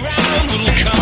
around will come.